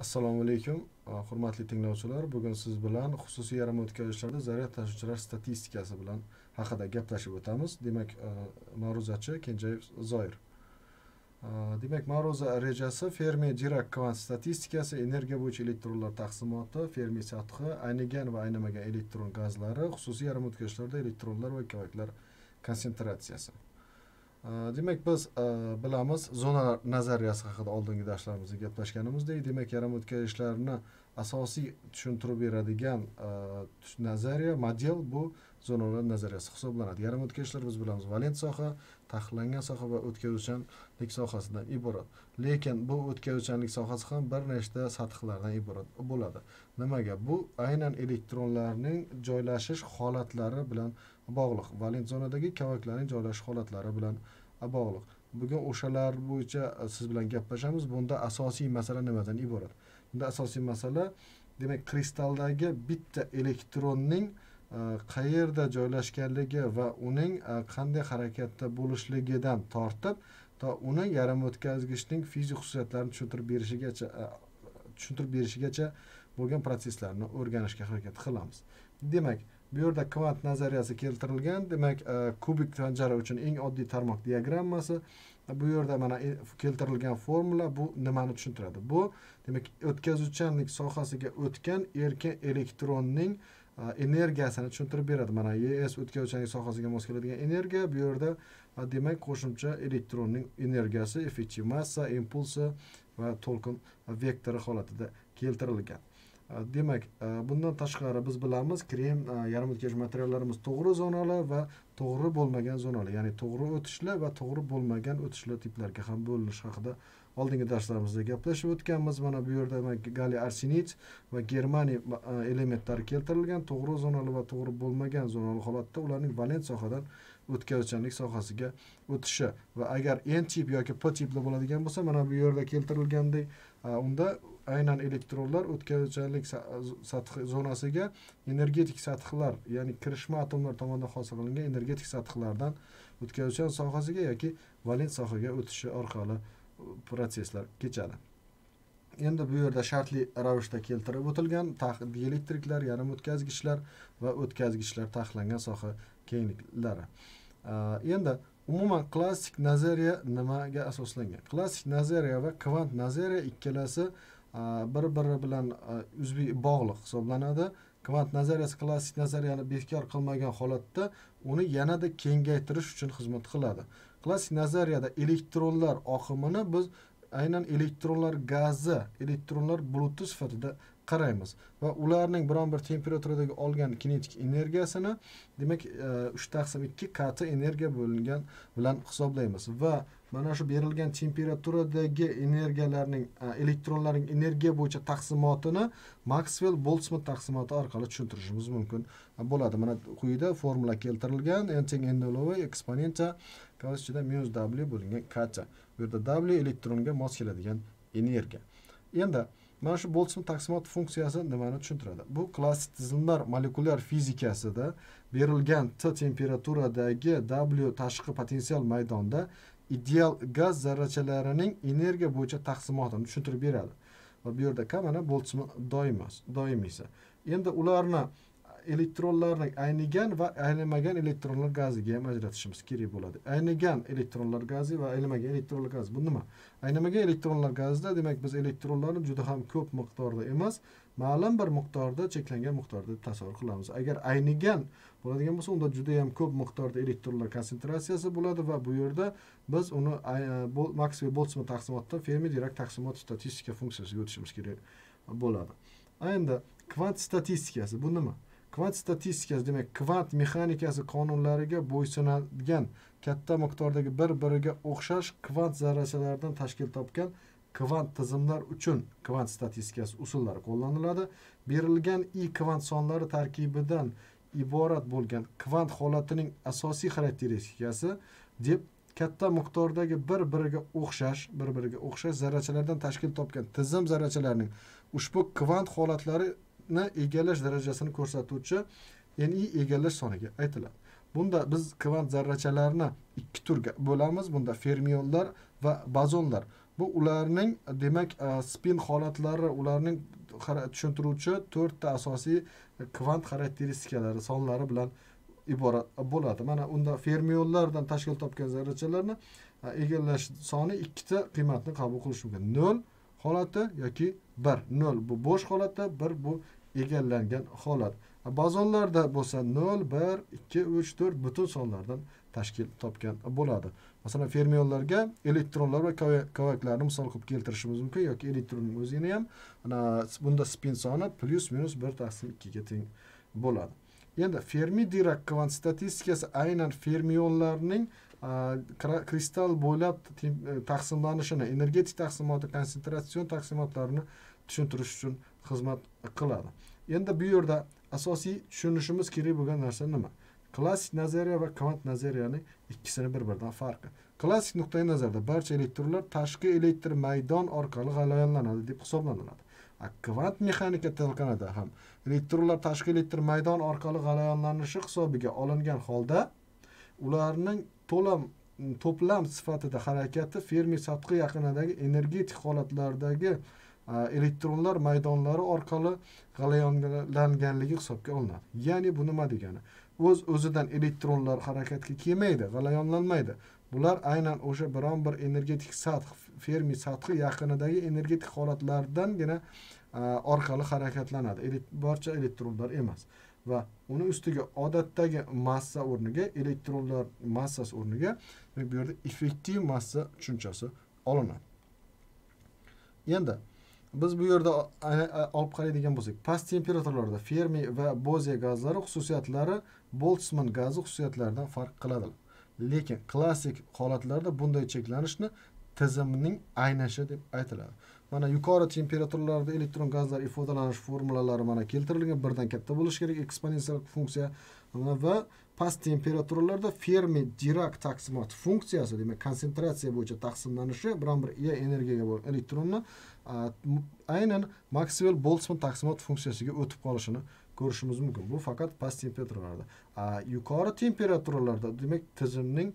assalomu alaykum hurmatli tinglovchilar. Bugun siz bilan xususiy yarim o'tkazgichlarda zaryad tashuvchilar statistikasi bilan haqida gaplashib o'tamiz. Demak ma'ruzachi kenjayev zoir. Demak ma'ruza rejasi fermi dirak kvant statistikasi energiya bo'yicha elektronlar taqsimoti fermi sathi aynigan va aynamagan elektron gazlari xususiy yarim o'tkazgichlarda elektronlar va kavaklar konsentratsiyasi. Э, demak biz э, bilamiz zona nazariyasi haqida oldingi darslarimizda gaplashganimizdek demak yarim o'tkazgichlarni asosiy tushuntirib beradigan e, nazariya model bu zonalar nazariyasi hisoblanadi. Yarim o'tkazgichlar biz bilamiz valent soha taqiqlangan soha va o'tkazuvchanlik sohasidan iborat. Lekin bu o'tkazuvchanlik sohasi ham bir nechta sathlardan iborat bo'ladi. Nimaga? Bu aynan elektronlarning joylashish holatlari bilan bog'liq valent zonadagi kavaklarning joylashish holatlari bilan bog'liq. Bugun o'shalar bo'yicha e, siz bilan gaplashamiz. Bunda asosiy masala nimadan iborat? Bunda asosiy masala demak kristaldagi bitta elektronning e, qayerda joylashganligi va uning e, qanday harakatda bo'lishligidan tortib to uni yarim o'tkazgichning fizik xususiyatlarini tushuntirib berishigacha tushuntirib berishigacha bo'lgan proseslarni o'rganishga harakat qilamiz. Demak bu yerda kvant nazariyasi keltirilgan. Demak e, kubik panjara uchun eng oddiy tarmoq diagrammasi. Bu yerda mana e, keltirilgan formula bu nimani tushuntiradi? Bu demak o'tkazuvchanlik sohasiga o'tgan erkin elektronning e, energiyasini tushuntirib beradi. Mana es o'tkazuvchanlik sohasiga mos keladigan energiya bu yerda e, demak qo'shimcha elektronning energiyasi effektiv massa impulsi va to'lqin vektori holatida keltirilgan. Э, demak э, bundan tashqari biz bilamiz krem э, yarim o'tkazish materiallarimiz to'g'ri zonali va to'g'ri bo'lmagan zonali. Ya'ni to'g'ri o'tishli va to'g'ri bo'lmagan o'tishli tiplarga ham bo'linishi haqida oldingi darslarimizda gaplashib o'tganmiz. Mana bu yerda gali arsenit va germaniy e, elementlari keltirilgan to'g'ri zonali va to'g'ri bo'lmagan zonali holatda ularning valent sohadan o'tkazuvchanlik sohasiga o'tishi va agar n tip yoki p tipli bo'ladigan bo'lsa mana bu yerda keltirilgandek e, unda aynan elektronlar o'tkazuvchanlik sathi zonasiga energetik sathlar ya'ni kirishma atomlar tomonidan hosil qilingan energetik sathlardan o'tkazuvchan sohasiga yoki valent sohaga o'tishi orqali protsesslar kechadi. Endi bu yerda shartli ravishda keltirib o'tilgan dielektriklar yarim o'tkazgichlar va o'tkazgichlar taxlangan soha kengliklari endi umuman klassik nazariya nimaga asoslangan? Klassik nazariya va kvant nazariya ikkalasi Э, bir biri bilan э, uzviy bog'liq hisoblanadi. Kvant nazariyasi klassik nazariyani bekor qilmagan holatda uni yanada kengaytirish uchun xizmat qiladi. Klassik nazariyada elektronlar oqimini biz aynan elektronlar gazi elektronlar buluti sifatida qaraymiz. Va ularning biron bir temperaturadagi olgan kinetik energiyasini demak e, uch taqsim ikki kati energiya bo'lingan bilan hisoblaymiz. Va mana shu berilgan temperaturadagi energiyalarning e, elektronlarning energiya bo'yicha taqsimotini maksvel boltzmann taqsimoti orqali tushuntirishimiz mumkin e, bo'ladi. Mana quyida formula keltirilgan. N teng n nolovoy eksponenta ichida minus w bo'lingan kata bu yerda w elektronga mos keladigan energiya. Endi mana shu boltzmann taqsimot funksiyasi nimani tushuntiradi? Bu klassik tizimlar molekulyar fizikasida berilgan t temperaturadagi w tashqi potensial maydonda ideal gaz zarrachalarining energiya bo'yicha taqsimotini tushuntirib beradi. Va bu yerda ka mana boltzmann doimiysi endi ularni elektronlarni aynigan va aynimagan elektronlar gaziga ham ajratishimiz kerak bo'ladi. Aynigan elektronlar gazi va aynimagan elektronlar gazi. Bu nima? Aynimagan elektronlar gazida demak biz elektronlarni juda ham ko'p miqdorda emas ma'lum bir miqdorda cheklangan miqdorda tasavvur qilamiz. Agar aynigan bo'ladigan bo'lsa unda juda yam ko'p miqdorda elektronlar konsentratsiyasi bo'ladi va bu yerda biz uni maksvel boltzmann taqsimotidan fermi dirak taqsimot statistika funksiyasiga o'tishimiz kerak e, bo'ladi. Endi kvant statistikasi bu nima? Kvant statistikasi demak kvant mexanikasi qonunlariga bo'ysunadigan katta miqdordagi bir biriga o'xshash kvant zarrachalaridan tashkil topgan kvant tizimlar uchun kvant statistikasi usullari qo'llaniladi. Berilgan i kvant sonlari tarkibidan iborat bo'lgan kvant holatining asosiy xarakteristikasi deb katta miqdordagi bir biriga o'xshash bir biriga o'xshash zarrachalardan tashkil topgan tizim zarrachalarining ushbu kvant holatlari egallash darajasini ko'rsatuvchi ni egallash soniga aytiladi. Bunda biz kvant zarrachalarni ikki turga bo'lamiz. Bunda fermionlar va bazonlar. Bu ularning demak spin holatlari ularning tushuntiruvchi to'rtta asosiy kvant xarakteristikalari sonlari bilan iborat bo'ladi. Mana unda fermionlardan tashkil topgan zarrachalarni egallash soni ikkita qiymatni qabul qilishi mumkin. Nol holati yoki bir. Nol bu bo'sh holatda bir bu egallangan holat. Bozonlarda bo'lsa nol bir ikki uch to'rt butun sonlardan tashkil topgan bo'ladi. Masalan fermionlarga elektronlar va kovaklarni misol qilib keltirishimiz mumkin yoki elektronning o'zini ham mana bunda spin soni plyus minus bir taqsim ikkiga teng bo'ladi. Endi fermi dirak kvant statistikasi aynan fermionlarning kristal bo'ylab taqsimlanishini energetik taqsimoti konsentratsion taqsimotlarini tushuntirish uchun xizmat qiladi. Endi bu yerda asosiy tushunishimiz kerak bo'lgan narsa nima? Klassik nazariya va kvant nazariyani ikkisini bir biridan farqi. Klassik nuqtai nazarda barcha elektronlar tashqi elektr maydon orqali g'alayonlanadi deb hisoblanadi kvant mexanika talqinida ham elektronlar tashqi elektr maydon orqali g'alayonlanishi hisobiga olingan holda ularning to'lam to'plam sifatida harakati fermi sathi yaqinidagi energetik holatlardagi Э, elektronlar maydonlari orqali g'alayonlanganligi hisobga olinadi. Ya'ni bu nima degani? O'z o'zidan elektronlar harakatga kelmaydi g'alayonlanmaydi bular aynan o'sha biron bir energetik sath fermi sathi yaqinidagi energetik holatlardangina e, orqali harakatlanadi. Barcha elektronlar emas. Va uni ustiga odatdagi massa o'rniga elektronlar massasi o'rniga bu yerda effektiv massa tushunchasi olinadi. Endi biz bu yerda olib qaraydigan bo'lsak past temperaturalarda fermi va boze gazlari xususiyatlari boltsman gazi xususiyatlaridan farq qiladi. Lekin klassik holatlarda bunday cheklanishni tizimning aynashi deb aytiladi. Mana yuqori temperaturalarda elektron gazlar ifodalanish formulalari mana keltirilgan birdan katta bo'lishi kerak eksponensial funksiya va past temperaturalarda fermi dirak taqsimot funksiyasi demak konsentratsiya bo'yicha taqsimlanishi biron bir e energiyaga bo'lgan elektronni aynan maksvel boltsman taqsimot funksiyasiga o'tib qolishini ko'rishimiz mumkin. Bu faqat past temperaturalarda yuqori temperaturalarda demak tizimning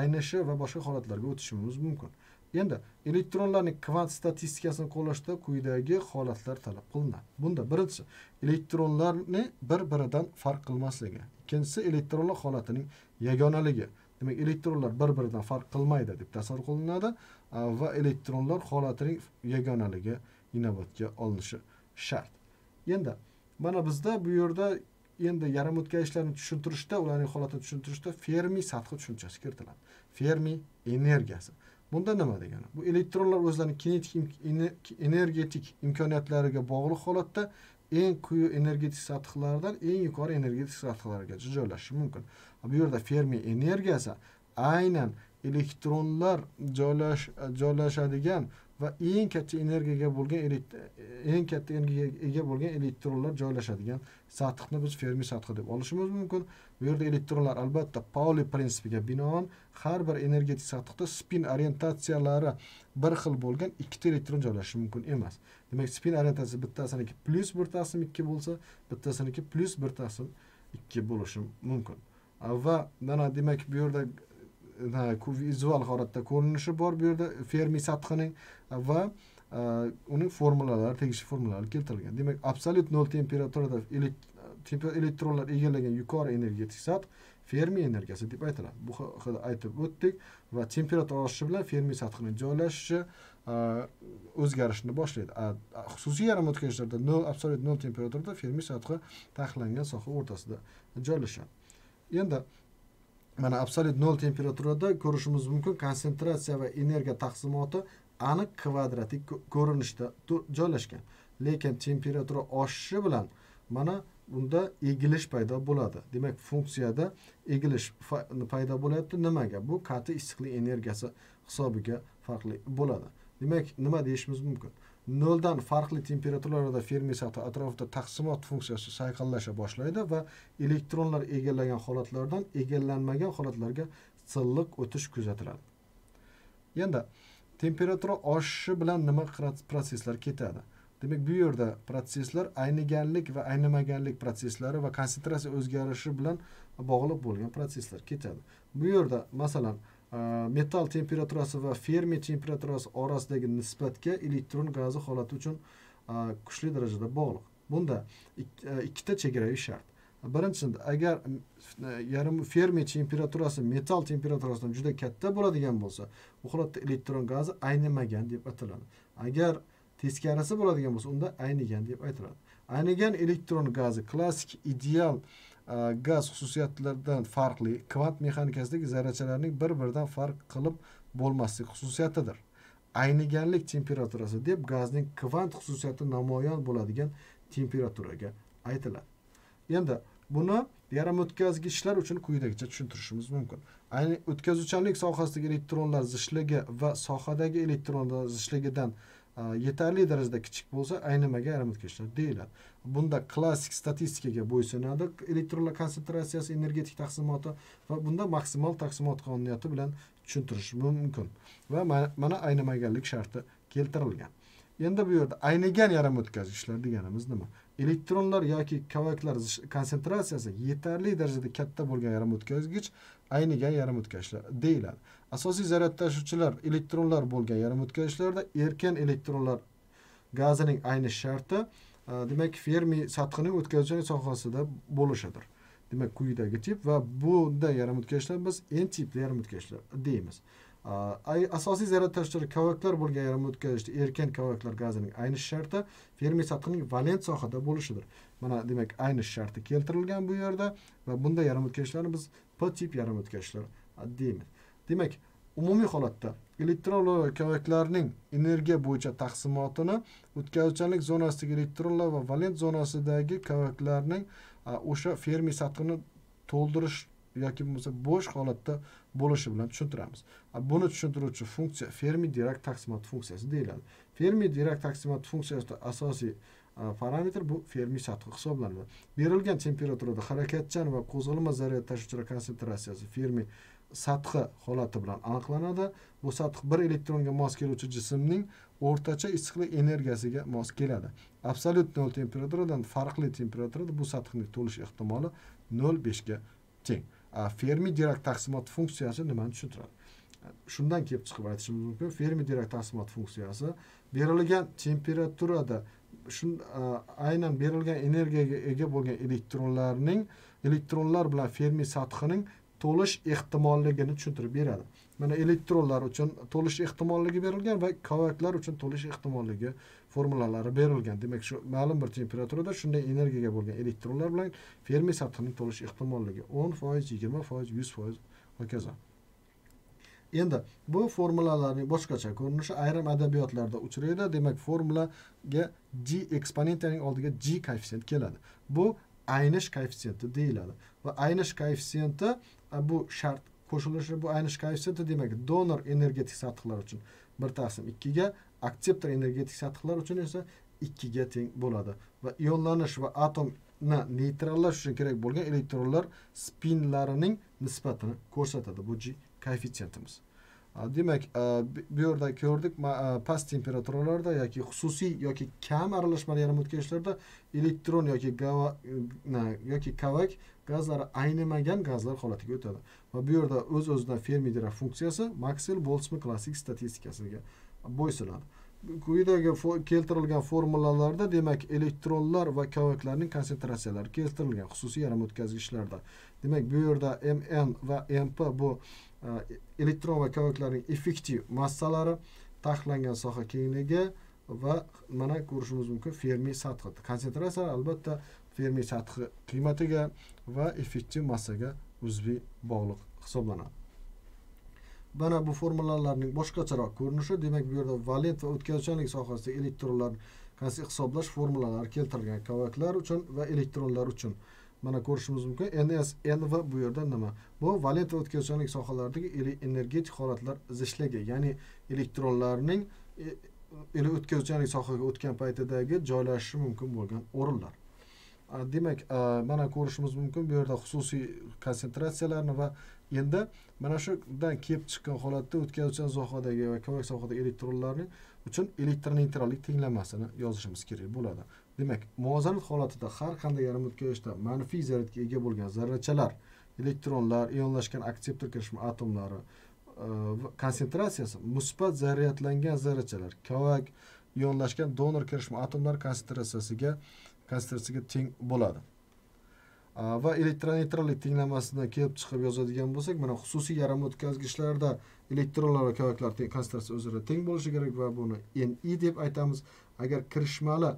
aynishi va boshqa holatlarga o'tishimiz mumkin. Endi elektronlarning kvant statistikasini qo'llashda quyidagi holatlar talab qilinadi. Bunda birinchisi elektronlarni bir biridan farq qilmasligi. Ikkinchisi elektronlar holatining yagonaligi. Demak elektronlar bir biridan farq qilmaydi deb tasavvur qilinadi va elektronlar holatining yagonaligi inobatga olinishi shart. Endi mana bizda bu yerda endi yarim o'tkazgichlarni tushuntirishda ularning holatini tushuntirishda fermi sathi tushunchasi kiritiladi. Fermi energiyasi. Bunda nima degani? Bu elektronlar o'zlarining kinetik energetik imkoniyatlariga bog'liq holatda eng quyi energetik sathlardan eng yuqori energetik sathlargacha joylashishi mumkin. Bu yerda fermi energiyasi aynan elektronlar joylash joylashadigan va eng katta energiyaga bo'lgan eng katta energiyaga ega bo'lgan elektronlar joylashadigan sathni biz fermi sathi deb olishimiz mumkin. Bu yerda elektronlar albatta pauli prinsipiga binoan har bir energetik sathda spin orientatsiyalari bir xil bo'lgan ikkita elektron joylashishi mumkin emas. Demak spin orientatsiyasi bittasiniki plyus bir taqsim ikki bo'lsa bittasiniki plyus bir taqsim ikki bo'lishi mumkin. Va mana demak bu yerda vizual holatda ko'rinishi bor bu yerda fermi sathining va e, uning formulalari tegishli formulalari keltirilgan. Demak absolyut nol temperaturada elektronlar egallagan yuqori energetik sath fermi energiyasi deb aytiladi. Bu haqida aytib o'tdik va temperatura oshishi bilan fermi sathining joylashishi e, o'zgarishni boshlaydi. Xususiy yarim o'tkazgichlarda nol absolyut nol temperaturada fermi sathi taqiqlangan soha o'rtasida joylashadi. Endi mana absolyut nol temperaturada ko'rishimiz mumkin. Konsentratsiya va energiya taqsimoti aniq kvadratik ko'rinishda joylashgan. Lekin temperatura oshishi bilan mana bunda egilish paydo bo'ladi. Demak funksiyada egilish paydo bo'lyapti nimaga? Bu qat'iy issiqlik energiyasi hisobiga farqli bo'ladi. Demak nima deyishimiz mumkin? Noldan farqli temperaturalarda fermi sathi atrofida taqsimot funksiyasi sayqallasha boshlaydi va elektronlar egallagan holatlardan egallanmagan holatlarga silliq o'tish kuzatiladi. Endi temperatura oshishi bilan nima protsesslar ketadi? Demak bu yerda protsesslar ayniganlik va aynimaganlik protsesslari va konsentratsiya o'zgarishi bilan bog'liq bo'lgan protsesslar ketadi. Bu yerda masalan metal temperaturasi va fermi temperaturasi orasidagi nisbatga elektron gazi holati uchun э, kuchli darajada bog'liq. Bunda э, ikkita chegaraviy shart. Birinchidan agar e, yarim fermi temperaturasi metal temperaturasidan juda katta bo'ladigan bo'lsa u holatda elektron gazi aynimagan deb ataladi. Agar teskarisi bo'ladigan bo'lsa unda aynigan deb aytiladi. Aynigan elektron gazi klassik ideal gaz xususiyatlaridan farqli kvant mexanikasidagi zarrachalarning bir biridan farq qilib bo'lmaslik xususiyatidir. Ayniganlik temperaturasi deb gazning kvant xususiyati namoyon bo'ladigan temperaturaga aytiladi. Endi buni yarim o'tkazgichlar uchun quyidagicha tushuntirishimiz mumkin. Ayni o'tkazuvchanlik sohasidagi elektronlar zichligi va sohadagi elektronlar zichligidan yetarli darajada kichik bo'lsa aynimaga yarim deyiladi bunda klassik statistikaga bo'ysunadi. Elektronlar konsentratsiyasi energetik taqsimoti va bunda maksimal taqsimot qonuniyati bilan tushuntirish mumkin. Va mana aynimaganlik sharti keltirilgan. Endi bu yerda aynigan yarim o'tkazgichlar deganimiz nima? Elektronlar yoki kavaklar konsentratsiyasi yetarli darajada katta bo'lgan yarim o'tkazgich aynigan yarim o'tkazchilar deyiladi. Asosiy zaryad tashuvchilar elektronlar bo'lgan yarim o'tkazchilarda erkin elektronlar gazining ayni sharti e, demak fermi sathining o'tkazuvchan sohasida bo'lishidir demak quyidagi tip va bunda yarim o'tkazchilar biz n tipli yarim o'tkazchilar deymiz. Asosiy zaryad tashuvchi kavaklar bo'lgan yarim o'tkazishda erkin kavaklar gazining aynish sharti fermi sathining valent sohada bo'lishidir. Mana demak aynish sharti keltirilgan bu yerda va bunday yarim o'tkazishlarni biz p tip yarim o'tkazishlar deymiz. Demak umumiy holatda elektronlar kavaklarning energiya bo'yicha taqsimotini o'tkazuvchanlik zonasidagi elektronlar va valent zonasidagi kavaklarning o'sha fermi sathini to'ldirish yoki bo'lmasa bo'sh holatda bo'lishi bilan tushuntiramiz. Buni tushuntiruvchi funksiya fermi dirak taqsimot funksiyasi deyiladi. Fermi dirak taqsimot funksiyasida asosiy e, parametr bu fermi sathi hisoblanadi. Berilgan temperaturada harakatchan va qo'zg'alma zaryad tashuvchilar konsentratsiyasi fermi sathi holati bilan aniqlanadi. Bu sath bir elektronga mos keluvchi jismning o'rtacha issiqlik energiyasiga mos keladi. Absolyut nol temperaturadan farqli temperaturada bu sathning to'lish ehtimoli nol beshga teng. Fermi dirak taqsimot funksiyasi nimani tushuntiradi shundan kelib chiqib aytishimiz mumkin fermi dirak taqsimot funksiyasi berilgan temperaturada shu aynan berilgan energiyaga ega bo'lgan elektronlarning elektronlar bilan fermi sathining to'lish ehtimolligini tushuntirib beradi. Mana elektronlar uchun to'lish ehtimolligi berilgan va kovaklar uchun to'lish ehtimolligi formulalari berilgan. Demak shu ma'lum bir temperaturada shunday energiyaga bo'lgan elektronlar bilan fermi sathining to'lish ehtimolligi o'n foiz yigirma foiz yuz foiz hokazo. Endi bu formulalarning boshqacha ko'rinishi ayrim adabiyotlarda uchraydi. Demak formulaga g eksponentining oldiga g koeffitsient keladi. Bu aynish koeffitsiyenti deyiladi. Va aynish koeffitsiyenti bu shart qo'shilishi bu aynish koeffitsiyenti demak donor energetik sathlar uchun bir taqsim ikkiga akseptor energetik sathlar uchun esa ikkiga teng bo'ladi. Va ionlanish va atomni neytrallash uchun kerak bo'lgan elektronlar spinlarining nisbatini ko'rsatadi. Bu g koeffitsiyentimiz demak bu yerda ko'rdik past temperaturalarda yoki xususiy yoki kam aralashmali yarim o'tkazgichlarda elektron yoki yoki kavak gazlari aynimagan gazlar holatiga o'tadi. Va bu yerda o'z o'zidan fermi funksiyasi maksel boltzman klassik statistikasiga bo'ysunadi. Quyidagi keltirilgan formulalarda demak elektronlar va kavaklarning konsentratsiyalari keltirilgan xususiy yarim o'tkazgichlarda demak bu yerda mn va mp bu e, elektron va kavaklarning effektiv massalari taxlangan soha kengligi va mana ko'rishimiz mumkin fermi sathi. Konsentratsiya albatta fermi sathi qiymatiga va effektiv massaga uzviy bog'liq hisoblanadi. Mana bu formulalarning boshqacharoq ko'rinishi demak bu yerda valent va o'tkazuvchanlik sohasida elektronlar hisoblash formulalari keltirilgan kavaklar uchun va elektronlar uchun. Mana ko'rishimiz mumkin ns nv bu yerda nima? Bu valent va o'tkazuvchanlik sohalaridagi energetik holatlar zichligi ya'ni elektronlarning e, o'tkazuvchanlik sohaga o'tgan paytidagi joylashishi mumkin bo'lgan o'rinlar. Demak mana ko'rishimiz mumkin bu yerda xususiy konsentratsiyalarni va endi mana shundan kelib chiqqan holatda o'tkazuvchan sohadagi va kovak sohadagi elektronlarning uchun elektroneytrallik tenglamasini yozishimiz kerak bo'ladi. Demak muvozanat holatida har qanday yarim o'tkazgichda manfiy zaryadga ega bo'lgan zarrachalar elektronlar ionlashgan akseptor kirishma atomlari konsentratsiyasi musbat zaryadlangan zarrachalar kovak ionlashgan donor kirishma atomlar konsentratsiyasiga konsentratsiyaga teng bo'ladi. Va elektroneytrallik tenglamasidan kelib chiqib yozadigan bo'lsak mana xususiy yarim o'tkazgichlarda elektronlar va kovaklar konsentratsiya o'zaro teng bo'lishi kerak va buni ni deb aytamiz. Agar kirishmali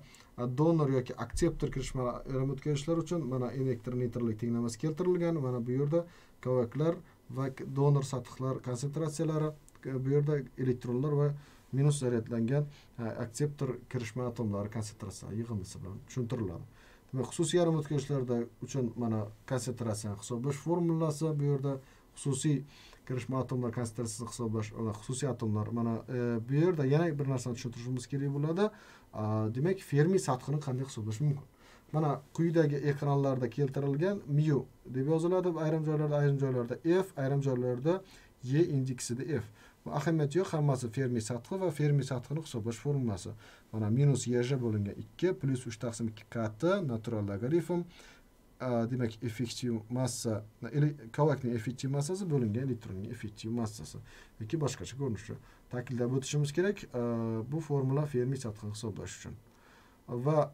donor yoki akseptor kirishmali yarim o'tkazgichlar uchun mana elektroneytrallik tenglamasi keltirilgan. Mana bu yerda kovaklar va donor sathlar konsentratsiyalari bu yerda elektronlar va minus zaryadlangan akseptor kirishma atomlari konsentratsiyasi yig'indisi bilan tushuntiriladi. Demak xususiy yarim o'tkazgichlarda uchun mana konsentratsiyani hisoblash formulasi bu yerda xususiy kirishma atomlar konsentratsiyasini hisoblash va xususiy atomlar mana e, bu yerda yana bir narsani tushuntirishimiz kerak bo'ladi. Demak fermi sathini qanday hisoblash mumkin? Mana quyidagi ekranlarda keltirilgan mu deb yoziladi ayrim joylarda ayrim joylarda f ayrim joylarda y indeksida f. ahamiyati yo'q hammasi fermi sathi va fermi sathini hisoblash formulasi mana minus yj bo'lingan ikki plyus uch taqsim ikki kt natural logarifm demak effektiv massa kovakning effektiv massasi bo'lingan elektronning effektiv massasi yoki boshqacha ko'rinishi ta'kidlab o'tishimiz kerak bu formula fermi sathini hisoblash uchun va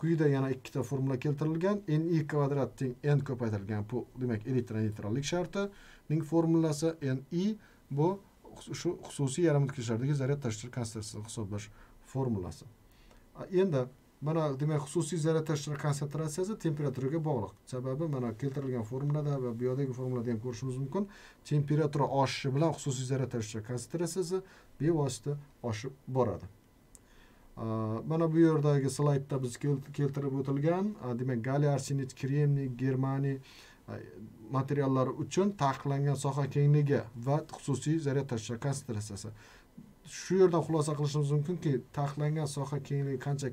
quyida yana ikkita formula keltirilgan ni kvadrat teng n ko'paytirilgan bu demak elektron neytrallik shartining formulasi ni bu shu xususiy yarim o'tkazgichlardagi zaryad tashish konsentratsiyasini hisoblash formulasi. Endi mana demak xususiy zaryad tashish konsentratsiyasi temperaturaga bog'liq. Sababi mana keltirilgan formulada va bu yoqdagi formulada ham ko'rishimiz mumkin. Temperatura oshishi bilan xususiy zaryad tashish konsentratsiyasi bevosita oshib boradi. Mana bu yerdagi slaydda biz keltirib o'tilgan demak galiy arsenid kremniy germaniy materiallar uchun taqiqlangan soha kengligi va xususiy zaryad tashlash konsentratsiyasi shu yerdan xulosa qilishimiz mumkinki taqiqlangan soha kengligi qancha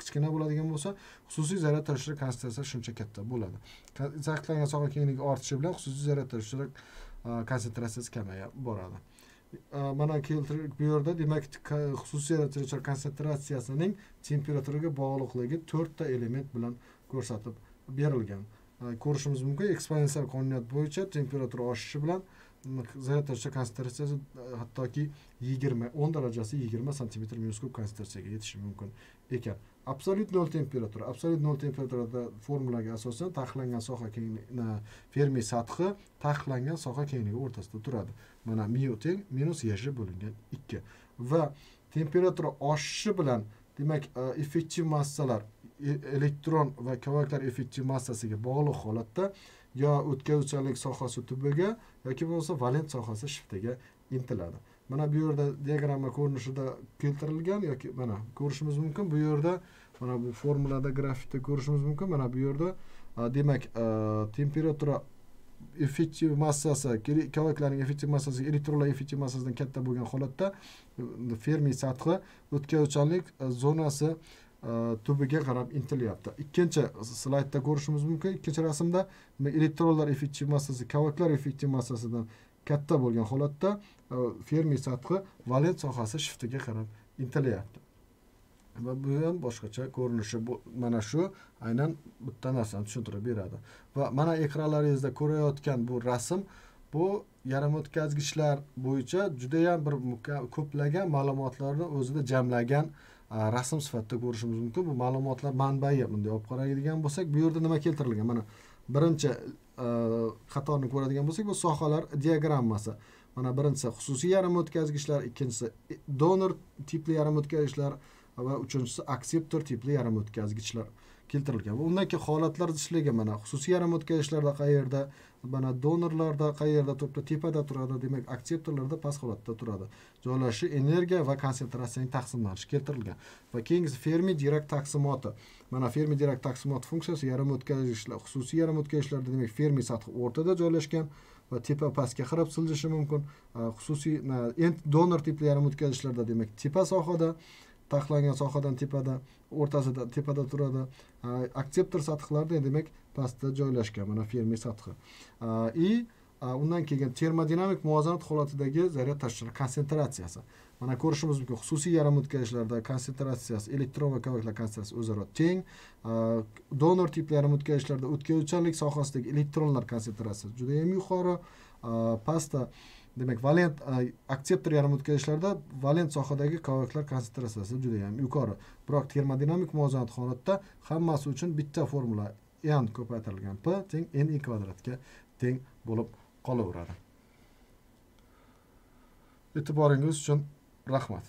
kichkina bo'ladigan bo'lsa xususiy zaryad tashlash konsentratsiyasi shuncha katta bo'ladi. Taqiqlangan soha kengligi ortishi bilan xususiy zaryad tashlash e, konsentratsiyasi kamayib boradi. E, mana keltirib bu yerda demak xususiy zaryad konsentratsiyasining temperaturaga bog'liqligi to'rtta element bilan ko'rsatib berilgan. Ko'rishimiz mumkin. Eksponensial qonuniyat bo'yicha temperatura oshishi bilan zaryad konsentratsiyasi e, hattoki yigirma o'n darajasi yigirma santimetr minus kub konsentratsiyaga yetishi mumkin ekan. Absolyut nol temperatura absolyut nol temperaturada formulaga asosan taqiqlangan soha kengligi fermi sathi taqiqlangan soha kengligi o'rtasida turadi. Mana miu teng minus yj bo'lingan ikki va temperatura oshishi bilan demak e, effektiv massalar E- elektron va kovaklar effektiv massasiga bog'liq holatda yo o'tkazuvchanlik sohasi tubiga yoki bo'lmasa valent sohasi shiftiga intiladi. Mana bu yerda diagramma ko'rinishida keltirilgan yoki mana ko'rishimiz mumkin. Bu yerda mana bu formulada grafikda ko'rishimiz mumkin. Mana bu yerda demak temperatura effektiv massasi kovaklarning effektiv massasi elektronlar effektiv massasidan katta bo'lgan holatda e, fermi sathi o'tkazuvchanlik zonasi E, tubiga qarab intilyapti. Ikkinchi slaydda ko'rishimiz mumkin. Ikkinchi rasmda elektronlar effektiv massasi kavaklar effektiv massasidan katta bo'lgan holatda e, fermi sathi valent sohasi shiftiga qarab intilyapti. Va bu ham boshqacha ko'rinishi mana shu aynan bitta narsani tushuntirib beradi. Va mana ekranlaringizda ko'rayotgan bu rasm bu yarim o'tkazgichlar bo'yicha judayam bir ko'plagan ma'lumotlarni o'zida jamlagan rasm sifatida ko'rishimiz mumkin. Bu ma'lumotlar manbai bunday olib qaraydigan bo'lsak bu yerda nima keltirilgan? Mana birinchi e, qatorni ko'radigan bo'lsak bu sohalar diagrammasi. Mana birinchisi xususiy yarim o'tkazgichlar ikkinchisi e, donor tipli yarim o'tkazgichlar va uchinchisi akseptor tipli yarim o'tkazgichlar keltirilgan. Va undan keyin holatlar zichligi mana xususiy yarim o'tkazgichlarda qayerda mana donorlarda qayerda turibdi tepada turadi demak akseptorlarda past holatda turadi. Joylashishi energiya va konsentratsiyaning taqsimlanishi keltirilgan. Va keyingisi fermi dirak taqsimoti. Mana fermi dirak taqsimoti funksiyasi yarim o'tkazgichlar xususiy yarim o'tkazgichlarda demak fermi sathi o'rtada joylashgan va tepa pastga qarab siljishi mumkin. Xususiy donor tipli yarim o'tkazgichlarda demak tepa sohada taxlangan sohadan tepada o'rtasida tepada turadi. Э, Akseptor sathlarda demak pastda joylashgan mana fermi sathi. Э, и э, undan keyin termodinamik muvozanat holatidagi zaryad tashish konsentratsiyasi. Mana ko'rishimiz mumkin xususiy yarim o'tkazgichlarda konsentratsiyasi elektron va kovaklar konsentratsiyasi o'zaro teng. Donor tipli yarim o'tkazgichlarda o'tkazuvchanlik sohasidagi elektronlar konsentratsiyasi juda yam yuqori pastda demak valent akseptor yarim o'tkazishlarda valent sohadagi kovaklar konsentratsiyasi juda yam yuqori. Biroq termodinamik muvozanat holatda hammasi uchun bitta formula n ko'paytirilgan p teng n i kvadratga teng bo'lib qolaveradi. E'tiboringiz uchun rahmat.